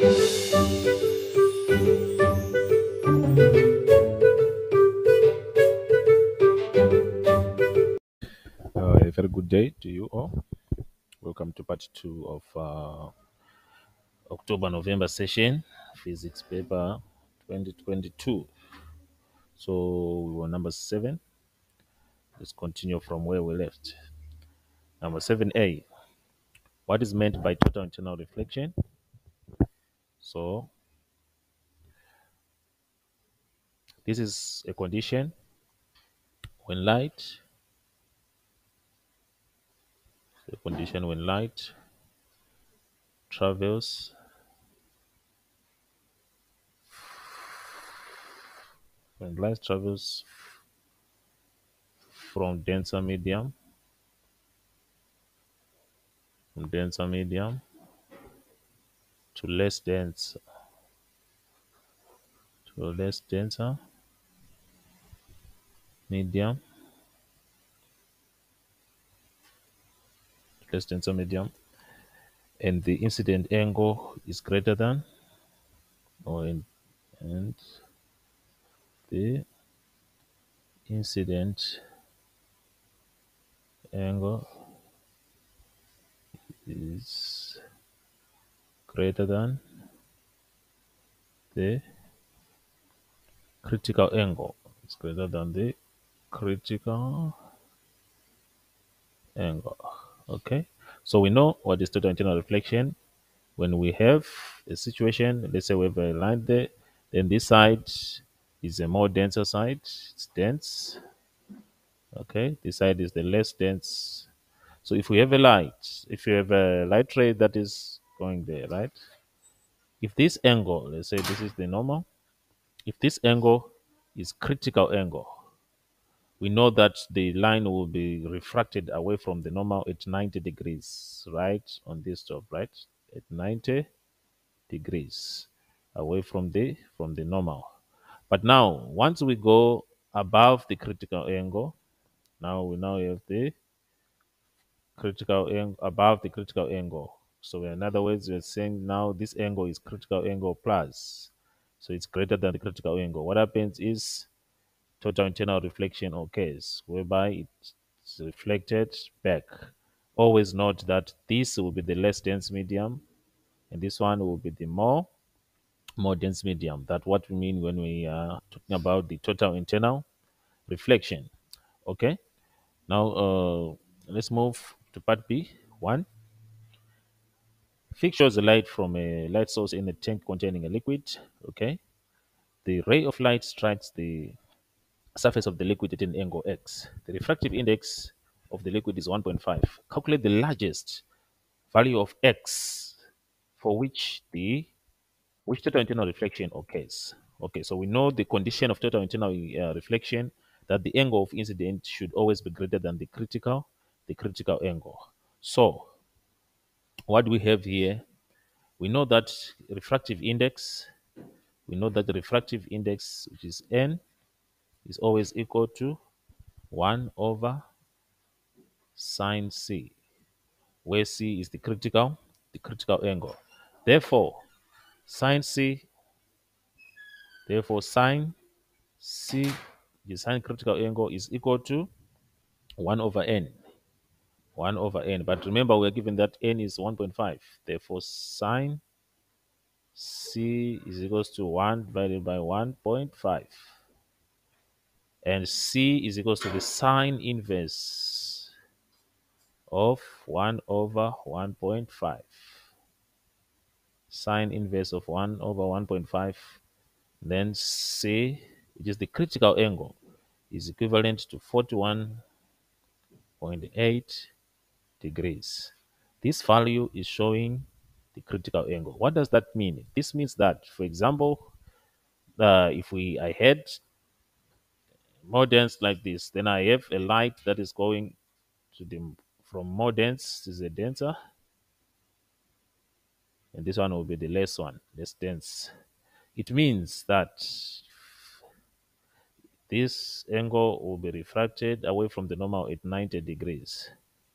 Uh, a very good day to you all. Welcome to part two of uh, October November session, physics paper 2022. So we were number seven. Let's continue from where we left. Number 7a. What is meant by total internal reflection? So this is a condition. When light, the condition when light travels when light travels from denser medium from denser medium to less dense. To less denser. Medium. Less denser medium. And the incident angle is greater than or in, and the incident angle is greater than the critical angle. It's greater than the critical angle. Okay. So we know what is total internal reflection. When we have a situation, let's say we have a line there, then this side is a more denser side. It's dense. Okay. This side is the less dense. So if we have a light, if you have a light ray that is going there, right? If this angle, let's say this is the normal, if this angle is critical angle, we know that the line will be refracted away from the normal at 90 degrees, right? On this top, right? At 90 degrees away from the from the normal. But now, once we go above the critical angle, now we now have the critical angle above the critical angle. So in other words, we're saying now this angle is critical angle plus. So it's greater than the critical angle. What happens is total internal reflection occurs, whereby it's reflected back. Always note that this will be the less dense medium, and this one will be the more more dense medium. That's what we mean when we are talking about the total internal reflection. Okay. Now uh, let's move to part B. One. The light from a light source in a tank containing a liquid. Okay. The ray of light strikes the surface of the liquid at an angle x. The refractive index of the liquid is 1.5. Calculate the largest value of x for which the which total internal reflection occurs. Okay, so we know the condition of total internal uh, reflection that the angle of incident should always be greater than the critical the critical angle. So what we have here, we know that refractive index, we know that the refractive index, which is n, is always equal to 1 over sine c, where c is the critical, the critical angle. Therefore, sine c, therefore sine c, the sine critical angle is equal to 1 over n. 1 over n. But remember, we're given that n is 1.5. Therefore, sine c is equals to 1 divided by 1.5 and c is equals to the sine inverse of 1 over 1.5 sine inverse of 1 over 1.5 then c which is the critical angle is equivalent to 41.8 degrees this value is showing the critical angle what does that mean this means that for example uh, if we i had more dense like this. Then I have a light that is going to the from more dense to the denser. And this one will be the less one, less dense. It means that this angle will be refracted away from the normal at 90 degrees.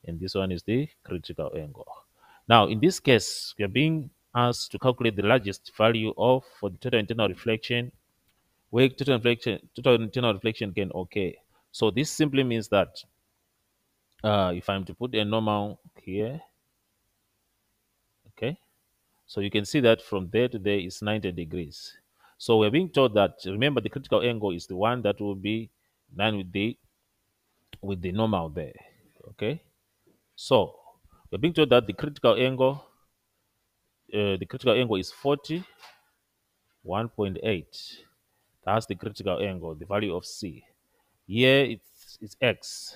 And this one is the critical angle. Now, in this case, we are being asked to calculate the largest value of for the total internal reflection where total reflection total internal reflection can occur. So this simply means that uh, if I'm to put a normal here, okay, so you can see that from there to there is 90 degrees. So we're being told that remember the critical angle is the one that will be line with the with the normal there. Okay. So we're being told that the critical angle uh, the critical angle is 41.8. That's the critical angle, the value of C. Here it's it's x.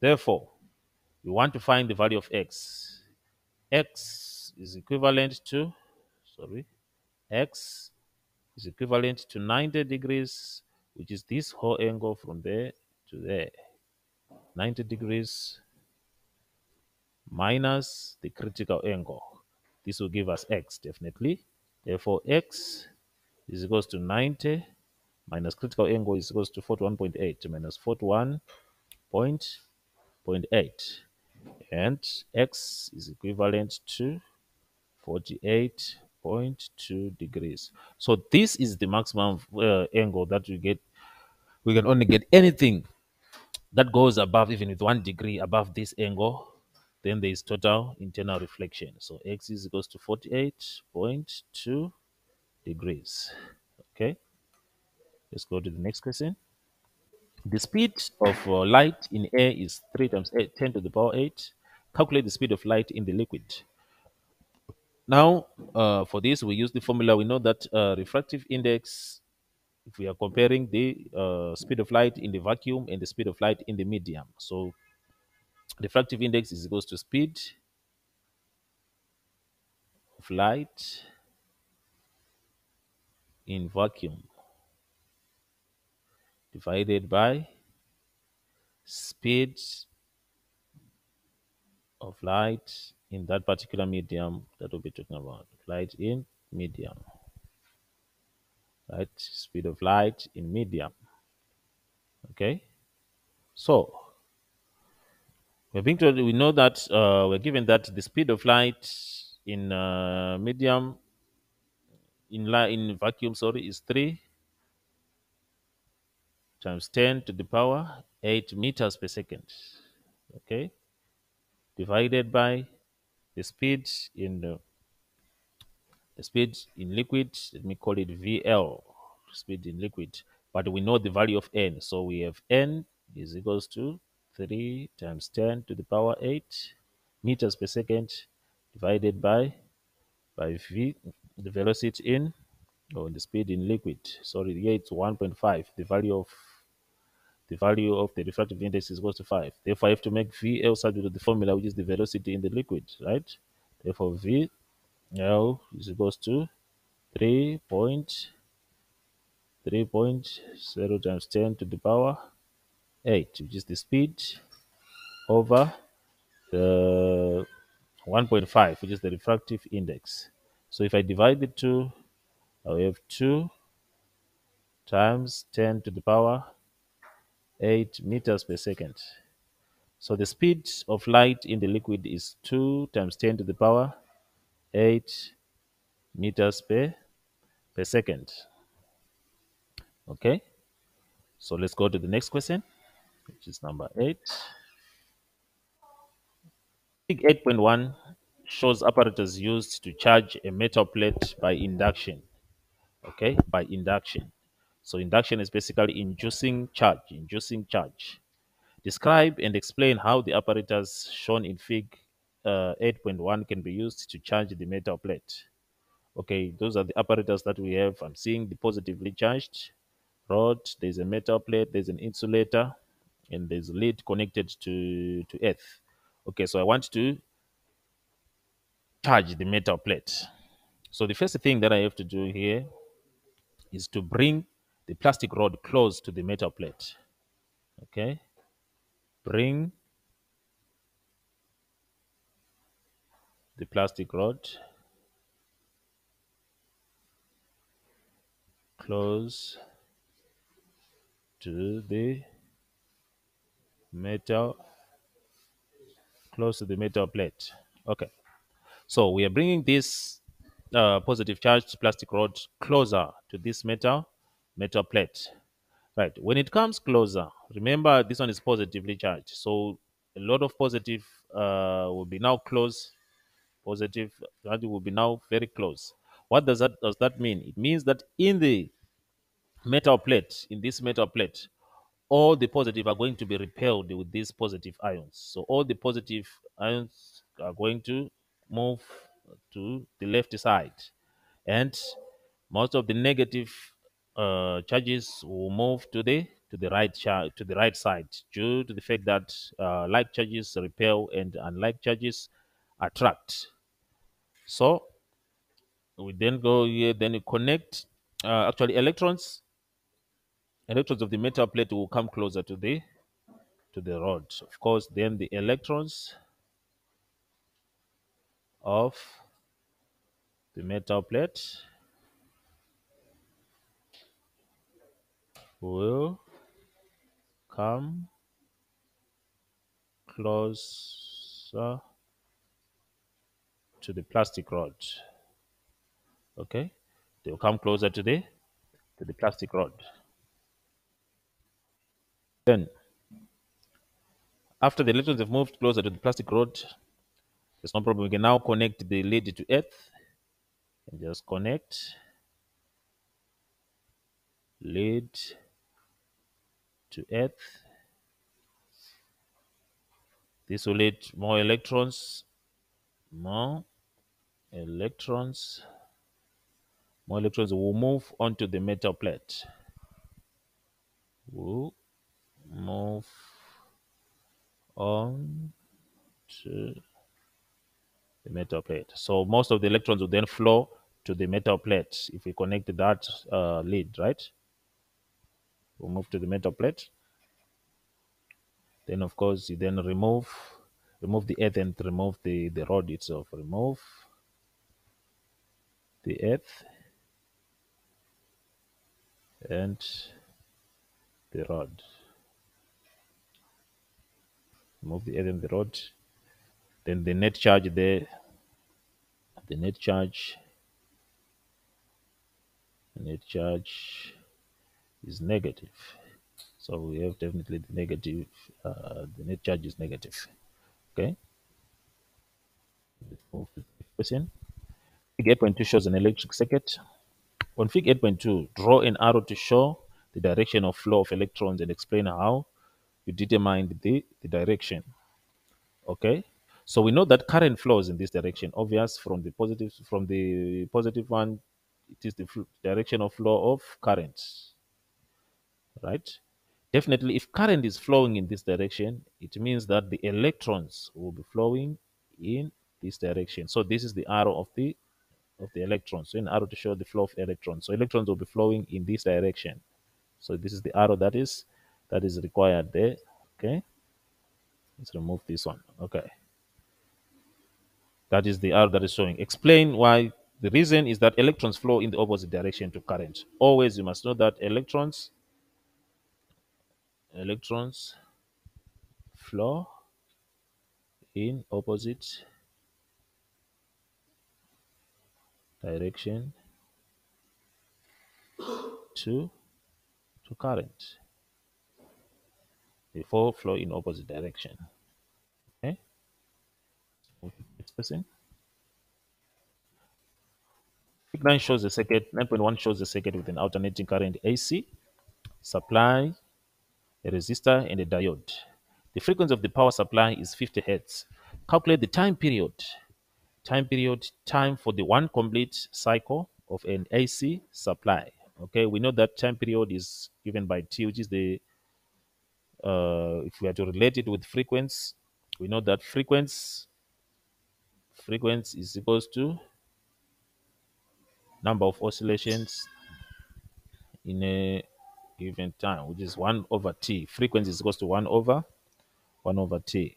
Therefore, we want to find the value of x. x is equivalent to sorry, x is equivalent to 90 degrees, which is this whole angle from there to there. 90 degrees minus the critical angle. This will give us x definitely. Therefore, x is equals to 90 minus critical angle is equals to 41.8 minus 41.8 and x is equivalent to 48.2 degrees. So this is the maximum uh, angle that we get. We can only get anything that goes above even with one degree above this angle. Then there is total internal reflection. So x is equals to 48.2 degrees. Okay. Let's go to the next question. The speed of uh, light in air is 3 times 8, 10 to the power 8. Calculate the speed of light in the liquid. Now, uh, for this, we use the formula. We know that uh, refractive index, if we are comparing the uh, speed of light in the vacuum and the speed of light in the medium. So, refractive index is equals to speed of light in vacuum divided by speed of light in that particular medium that we'll be talking about. Light in medium. Right? Speed of light in medium. Okay? So, we're being told, we know that uh, we're given that the speed of light in uh, medium, in, li- in vacuum, sorry, is 3 times 10 to the power 8 meters per second. Okay? Divided by the speed in the, the speed in liquid, let me call it VL, speed in liquid. But we know the value of n. So we have n is equals to 3 times 10 to the power 8 meters per second divided by by v, the velocity in or the speed in liquid. Sorry, here it's 1.5. The value of the value of the refractive index is equals to 5. Therefore, I have to make VL subject to the formula, which is the velocity in the liquid, right? Therefore, VL is equals to 3 point, 3.0 times 10 to the power 8, which is the speed over the 1.5, which is the refractive index. So if I divide the two, I will have 2 times 10 to the power 8 meters per second. So the speed of light in the liquid is 2 times 10 to the power 8 meters per, per second. Okay. So let's go to the next question, which is number 8. Fig 8.1 shows apparatus used to charge a metal plate by induction. Okay, by induction. So induction is basically inducing charge, inducing charge. Describe and explain how the apparatus shown in Fig uh, 8.1 can be used to charge the metal plate. Okay, those are the apparatus that we have. I'm seeing the positively charged rod. There's a metal plate. There's an insulator, and there's lead connected to to earth. Okay, so I want to charge the metal plate. So the first thing that I have to do here is to bring the plastic rod close to the metal plate. Okay, bring the plastic rod close to the metal close to the metal plate okay so we are bringing this uh, positive charged plastic rod closer to this metal metal plate. Right. When it comes closer, remember this one is positively charged. So a lot of positive uh, will be now close. Positive charge will be now very close. What does that does that mean? It means that in the metal plate, in this metal plate, all the positive are going to be repelled with these positive ions. So all the positive ions are going to move to the left side, and most of the negative uh, charges will move to the to the right to the right side due to the fact that uh, like charges repel and unlike charges attract. So we then go here, then you connect. Uh, actually, electrons electrons of the metal plate will come closer to the to the rod. Of course, then the electrons of the metal plate will come closer to the plastic rod. Okay, they will come closer to the to the plastic rod. Then, after the electrons have moved closer to the plastic rod, there's no problem. We can now connect the lead to earth and just connect lead to earth. This will lead more electrons, more electrons, more electrons will move onto the metal plate. Will move on to the metal plate. So most of the electrons will then flow to the metal plate if we connect that uh, lead, right? We'll move to the metal plate. Then, of course, you then remove remove the earth and remove the, the rod itself. Remove the earth and the rod. Remove the earth and the rod. Then the net charge there, the net charge, the net charge is negative. So we have definitely the negative, uh, the net charge is negative. Okay. Let's move to the. Figure 8.2 shows an electric circuit. On figure 8.2, draw an arrow to show the direction of flow of electrons and explain how you determine the, the direction. Okay. So we know that current flows in this direction. Obvious from the positive from the positive one, it is the direction of flow of current. Right? Definitely, if current is flowing in this direction, it means that the electrons will be flowing in this direction. So this is the arrow of the of the electrons. So an arrow to show the flow of electrons. So electrons will be flowing in this direction. So this is the arrow that is that is required there. Okay. Let's remove this one. Okay. That is the arrow that is showing. Explain why the reason is that electrons flow in the opposite direction to current. Always you must know that electrons electrons flow in opposite direction to to current. They all flow in opposite direction. Okay. Next person. Fig 9 shows the circuit, 9.1 shows the circuit with an alternating current AC, supply, a resistor, and a diode. The frequency of the power supply is 50 hertz. Calculate the time period. Time period, time for the one complete cycle of an AC supply. Okay, we know that time period is given by T, which is the, uh, if we are to relate it with frequency, we know that frequency, frequency is equals to number of oscillations in a given time, which is 1 over t. Frequency is equals to 1 over 1 over t.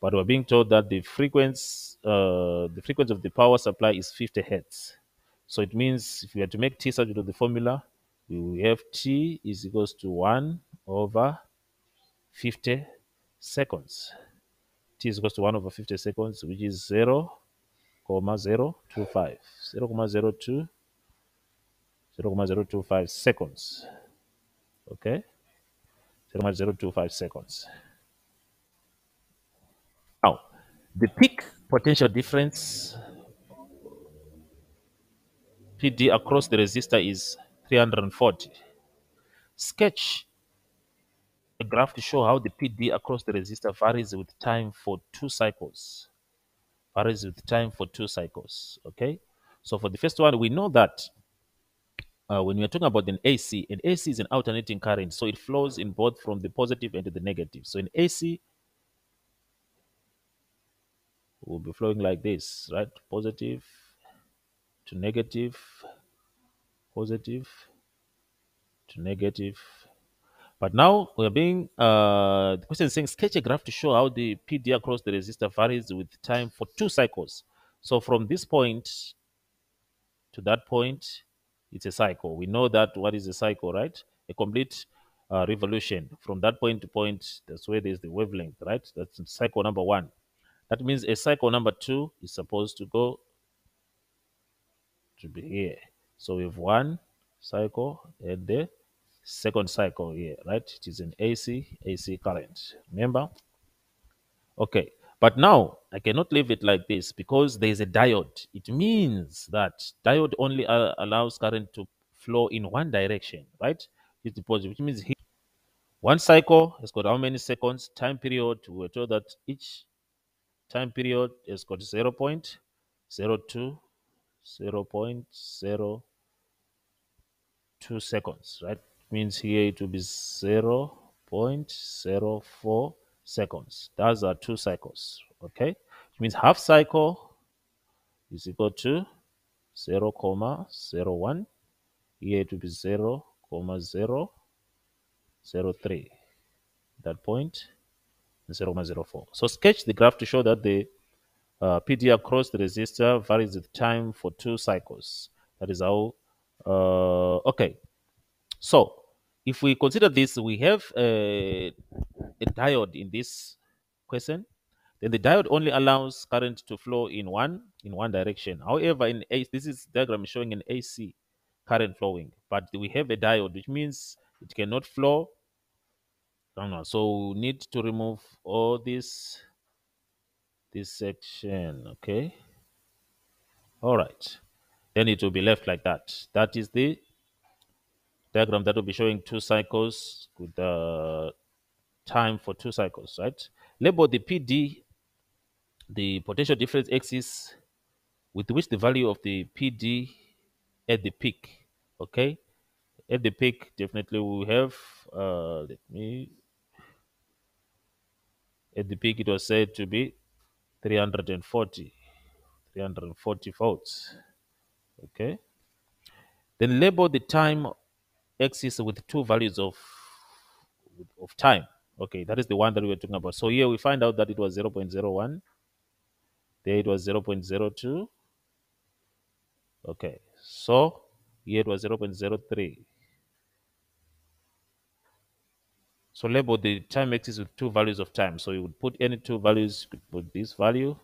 But we're being told that the frequency, uh, the frequency of the power supply is 50 hertz. So it means if we are to make t subject to the formula, we have t is equals to 1 over 50 seconds. t is equal to 1 over 50 seconds, which is 0 comma 025 0 comma 02 0 comma 025 seconds. Okay? 0 comma 025 seconds. Now the peak potential difference pd across the resistor is 340 sketch a graph to show how the pd across the resistor varies with time for two cycles varies with time for two cycles okay so for the first one we know that uh, when we are talking about an AC, an AC is an alternating current, so it flows in both from the positive and the negative. So in AC, will be flowing like this, right? Positive to negative, positive to negative. But now we are being uh, the question is saying sketch a graph to show how the PD across the resistor varies with time for two cycles. So from this point to that point, it's a cycle. We know that what is a cycle, right? A complete uh, revolution from that point to point. That's where there's the wavelength, right? That's cycle number one. That means a cycle number two is supposed to go to be here. So we have one cycle and the second cycle here, right? It is an AC, AC current. Remember? Okay. But now I cannot leave it like this because there is a diode. It means that diode only uh, allows current to flow in one direction, right? It's positive, which means here, one cycle has got how many seconds? Time period. We were told that each time period has got 0 0.02, 0 0.02 seconds, right? Means here it will be 0 0.04 seconds. Those are two cycles, okay? Which means half cycle is equal to 0, comma 01. Here it will be 0, comma 0, 03. That point, 0, comma 04. So sketch the graph to show that the uh, PD across the resistor varies with time for two cycles. That is how, uh, okay. So if we consider this, we have a, a diode in this question. Then the diode only allows current to flow in one in one direction. However, in this is diagram showing an AC current flowing, but we have a diode, which means it cannot flow. So we need to remove all this this section. Okay. All right. Then it will be left like that. That is the diagram that will be showing two cycles with the time for two cycles, right? Label the PD, the potential difference axis, with which the value of the PD at the peak, okay? At the peak, definitely we have, uh, let me, at the peak it was said to be 340, 340 volts, okay? Then label the time axis with two values of of time. Okay, that is the one that we were talking about. So here we find out that it was 0.01. There it was 0.02. Okay, so here it was 0.03. So label the time axis with two values of time. So you would put any two values, you could put this value,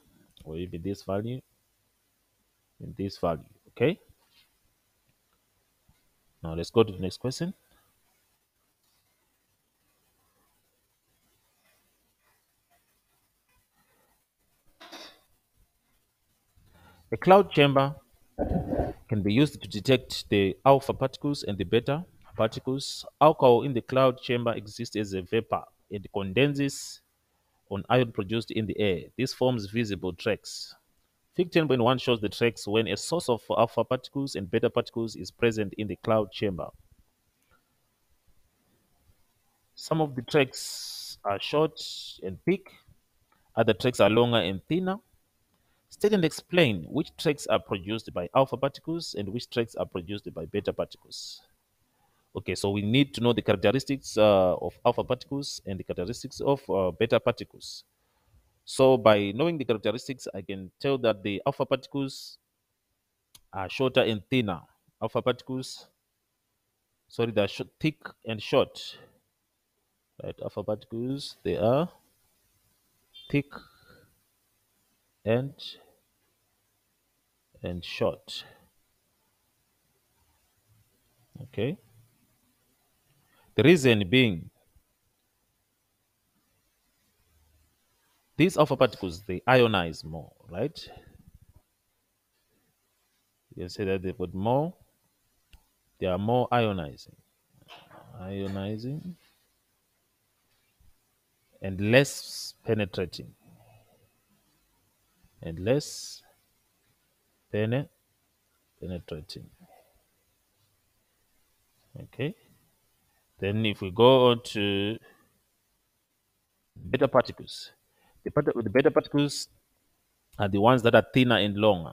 or even this value, and this value. Okay. Now let's go to the next question. A cloud chamber can be used to detect the alpha particles and the beta particles. Alcohol in the cloud chamber exists as a vapor It condenses on ion produced in the air. This forms visible tracks. Fig 10.1 shows the tracks when a source of alpha particles and beta particles is present in the cloud chamber. Some of the tracks are short and thick, other tracks are longer and thinner. State and explain which tracks are produced by alpha particles and which tracks are produced by beta particles. Okay, so we need to know the characteristics uh, of alpha particles and the characteristics of uh, beta particles. So by knowing the characteristics, I can tell that the alpha particles are shorter and thinner. Alpha particles, sorry, they're thick and short. Right, alpha particles, they are thick and and short. Okay. The reason being these alpha particles they ionize more, right? You can say that they put more, they are more ionizing. Ionizing and less penetrating. And less pene- penetrating. Okay. Then if we go on to beta particles, the, part- the beta particles are the ones that are thinner and longer.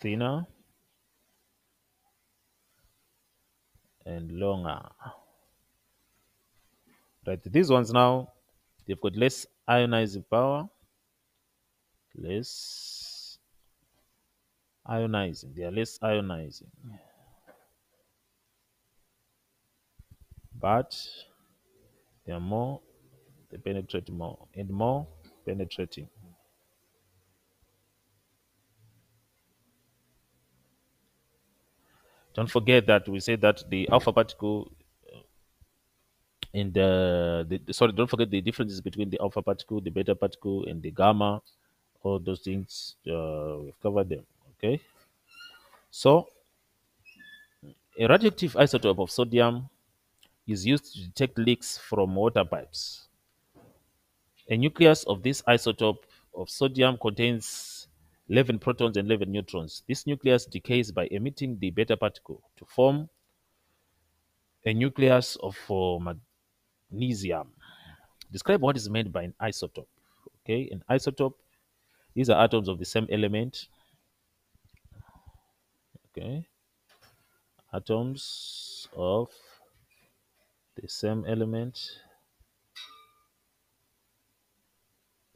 Thinner and longer. Right, these ones now, they've got less ionizing power, less ionizing, they are less ionizing. But they are more, they penetrate more and more penetrating. Don't forget that we said that the alpha particle in the, the sorry, don't forget the differences between the alpha particle, the beta particle, and the gamma. All those things uh, we've covered them. Okay. So a radioactive isotope of sodium is used to detect leaks from water pipes. A nucleus of this isotope of sodium contains 11 protons and 11 neutrons. This nucleus decays by emitting the beta particle to form a nucleus of uh, magnesium. Describe what is meant by an isotope. Okay, an isotope, these are atoms of the same element. Okay, atoms of the same element.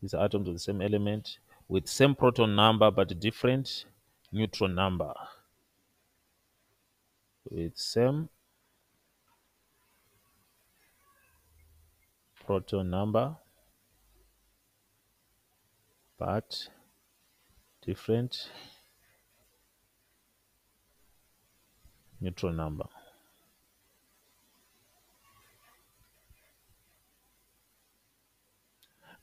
These are atoms of the same element with same proton number but different neutron number. With same proton number but different neutron number.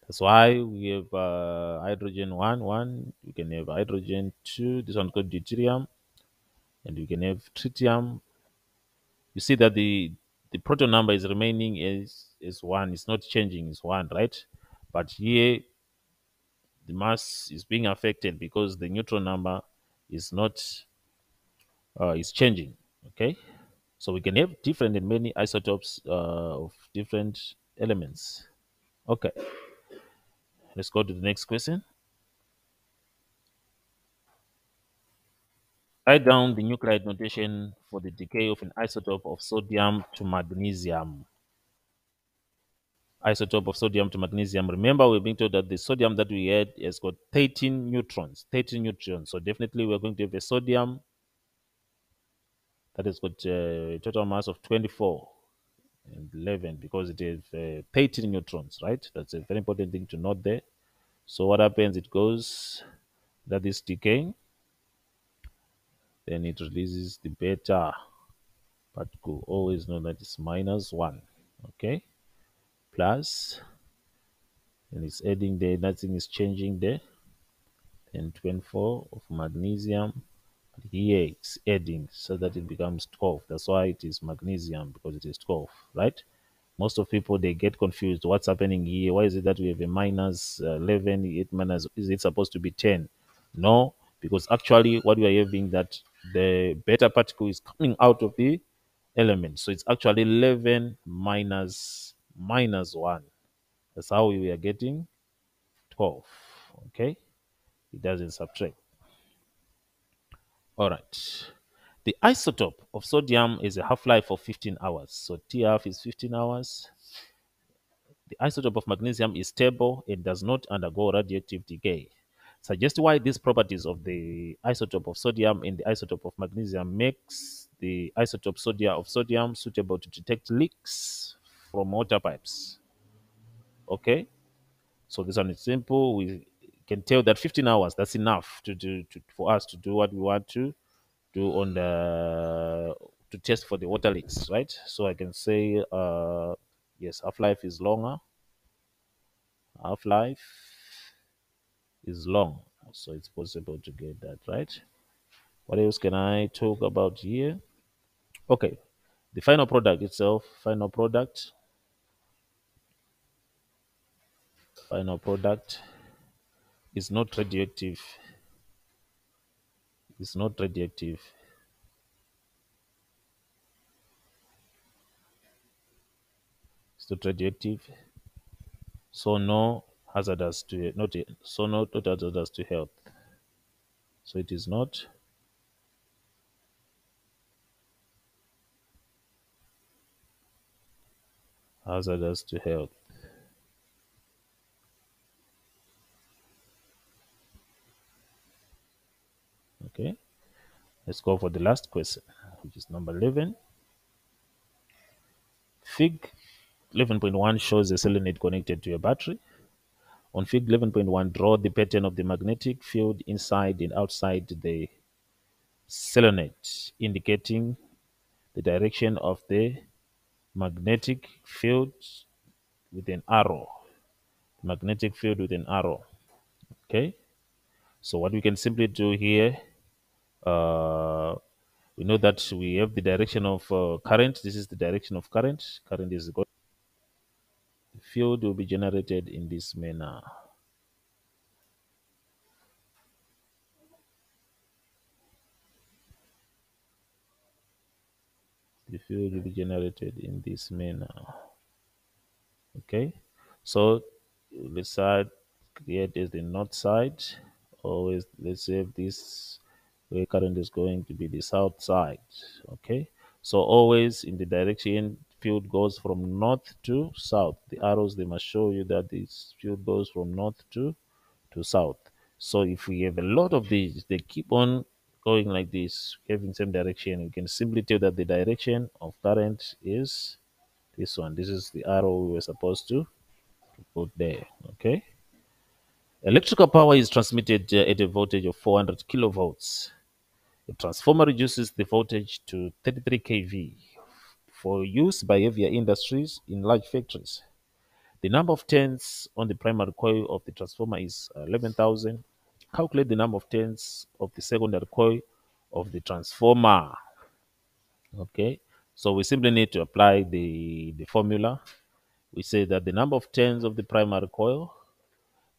That's why we have uh, hydrogen 1, 1. You can have hydrogen 2. This one called deuterium. And you can have tritium. You see that the the proton number is remaining as, as 1. It's not changing. It's 1, right? But here, the mass is being affected because the neutron number is not uh, is changing. Okay, so we can have different and many isotopes uh, of different elements. Okay, let's go to the next question. Write down the nuclide notation for the decay of an isotope of sodium to magnesium. Isotope of sodium to magnesium. Remember, we're being told that the sodium that we had has got 13 neutrons. 13 neutrons. So definitely we're going to have a sodium that has got a total mass of 24 and 11 because it has uh, 13 neutrons, right? That's a very important thing to note there. So what happens? It goes that is decaying, then it releases the beta particle. Always know that it's minus one, okay? Plus, and it's adding there. Nothing is changing there. And 24 of magnesium. Here it's adding so that it becomes 12. That's why it is magnesium because it is 12, right? Most of people they get confused. What's happening here? Why is it that we have a minus, uh, 11 8 minus? Is it supposed to be 10 no because actually what we are having that the beta particle is coming out of the element. So it's actually 11 minus minus 1 that's how we are getting 12 okay? It doesn't subtract. All right the isotope of sodium is a half-life of 15 hours. So TF is 15 hours. The isotope of magnesium is stable and does not undergo radioactive decay. Suggest why these properties of the isotope of sodium and the isotope of magnesium makes the isotope sodium of sodium suitable to detect leaks from water pipes. Okay, so this one is simple. We can tell that 15 hours that's enough to do to, for us to do what we want to do on the to test for the water leaks, right? So I can say uh, yes, half life is longer. Half life is long, so it's possible to get that right. What else can I talk about here? Okay, the final product itself, final product, final product is not radioactive. It's not radioactive. It's not radioactive. So no hazardous to not so not, not hazardous to health. So it is not hazardous to health. Okay, let's go for the last question, which is number 11. Fig 11.1 shows a solenoid connected to a battery. On Fig 11.1, draw the pattern of the magnetic field inside and outside the solenoid, indicating the direction of the magnetic field with an arrow. Magnetic field with an arrow. Okay. So what we can simply do here, uh, we know that we have the direction of uh, current. This is the direction of current. Current is going. Field will be generated in this manner. the field will be generated in this manner okay so let's side create is the north side always let's say this where current is going to be the south side okay? So always in the direction field goes from north to south. The arrows they must show you that this field goes from north to to south. So if we have a lot of these they keep on going like this having same direction you can simply tell that the direction of current is this one. This is the arrow we were supposed to put there okay? Electrical power is transmitted at a voltage of 400 kilovolts a transformer reduces the voltage to 33 kV for use by heavier industries in large factories. The number of turns on the primary coil of the transformer is 11,000. Calculate the number of turns of the secondary coil of the transformer. Okay, so we simply need to apply the, the formula. We say that the number of turns of the primary coil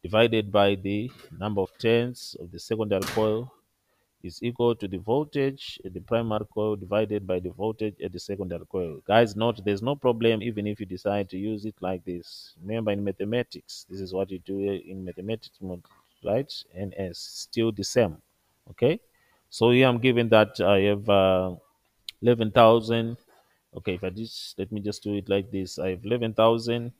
divided by the number of turns of the secondary coil is equal to the voltage at the primary coil divided by the voltage at the secondary coil. Guys, note there's no problem even if you decide to use it like this. Remember in mathematics, this is what you do in mathematics mode, right? NS, still the same. Okay, so here I'm given that I have uh, 11,000. Okay, if I just let me just do it like this, I have 11,000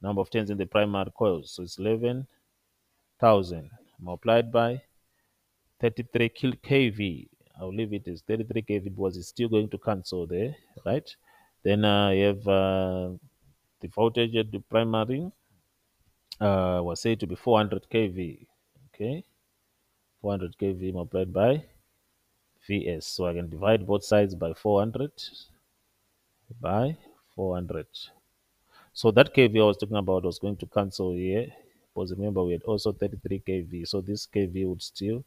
number of turns in the primary coil, so it's 11,000 multiplied by 33 kV. I'll leave it as 33 kV because it's still going to cancel there, right? Then uh, I have uh, the voltage at the primary uh, was said to be 400 kV, okay? 400 kV multiplied by Vs. So I can divide both sides by 400 by 400. So that kV I was talking about was going to cancel here because remember we had also 33 kV. So this kV would still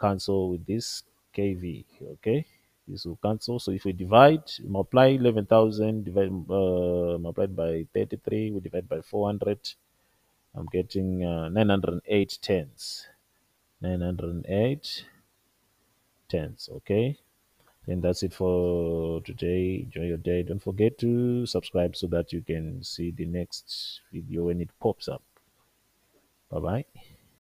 cancel with this kV. Okay, this will cancel. So if we divide, multiply 11,000 divide uh, multiplied by 33, we divide by 400. I'm getting uh, 908 tens. 908 tens. Okay. And that's it for today. Enjoy your day. Don't forget to subscribe so that you can see the next video when it pops up. Bye bye.